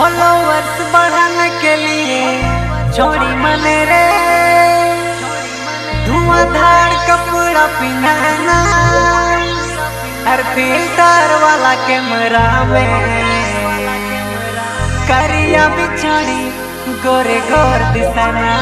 Followers बढ़ाने के लिए छोड़ी मने रे। धुआंधार कपड़ा पहनाना हर फ़िल्टर वाला कैमरा में। करिया बिछड़ी गोरे गोर दिसना